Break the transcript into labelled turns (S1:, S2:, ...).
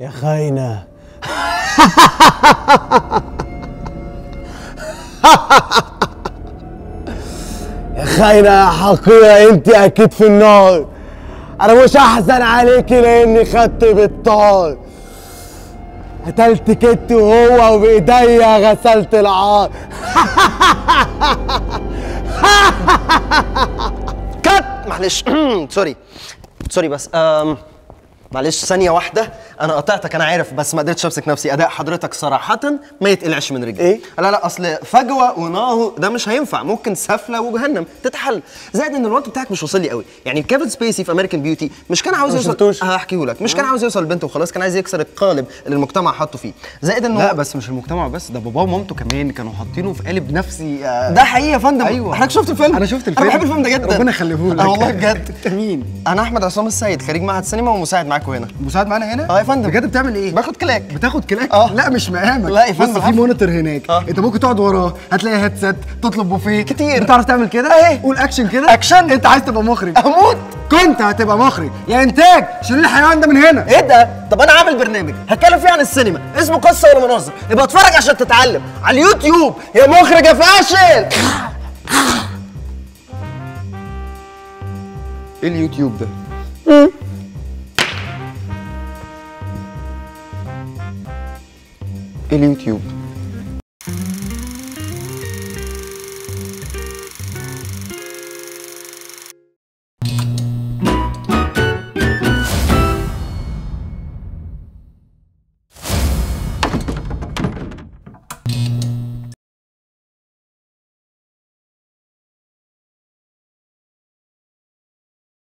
S1: يا خاينة. يا خاينة يا حقيرة أنت أكيد في النار. أنا مش هحزن عليكي لأني خدت بالطار. قتلت كت وهو وبإيديا غسلت العار.
S2: كات! معلش. سوري. sorry بس. أم معلش ثانية واحدة. أنا قطعتك أنا عارف بس ما قدرتش أمسك نفسي. أداء حضرتك صراحة ما يتقلعش من رجلي.
S1: إيه؟
S2: لا لا أصل فجوة وناهو ده مش هينفع. ممكن سفلة وجهنم تتحل. زائد إن الوقت بتاعك مش واصل لي قوي. يعني كيفن سبيسي في American Beauty مش كان عاوز يوصل؟ هحكيه لك. مش كان عاوز يوصل لبنته وخلاص كان عايز يكسر القالب اللي المجتمع حاطه فيه. زائد إنه
S3: لا بس مش المجتمع بس ده باباه ومامته كمان كانوا حاطينه في قالب نفسي آه،
S2: ده حقيقي يا فندم.
S3: أيوة.
S2: حضرتك شفت الفيلم؟
S3: أنا شفت الفيلم.
S2: أنا بحب الفيلم ده جدا.
S3: ربنا يخليهولك.
S2: آه والله بجد.
S3: مين
S2: أنا أحمد عصام السيد خريج معهد سينما ومساعد معاكم هنا.
S3: مساعد معانا هنا؟
S2: آه يا فندم.
S3: بجد بتعمل إيه؟
S2: باخد كلاك.
S3: بتاخد كلاك؟
S2: آه.
S3: لا مش مقامك.
S2: لا يا فندم،
S3: بص في. monitor هناك.
S2: آه.
S3: أنت ممكن تقعد وراه. هتلاقي هيدسет تطلب بوفيه
S2: كتير.
S3: بتعرف تعمل كده؟
S2: اهي.
S3: قول اكشن كده.
S2: أكشن.
S3: أنت عايز تبقى مخرج.
S2: أموت.
S3: كنت هتبقى مخرج. يا إنتاج شيل الحيوان ده من هنا.
S2: إيه ده؟ طب أنا عامل برنامج. هتكلم فيه عن السينما. اسمه قصة ولا مناظر. يبقى اتفرج عشان تتعلم. على اليوتيوب. يا مخرج يا فاشل.
S3: إيه اليوتيوب ده؟ إيه اليوتيوب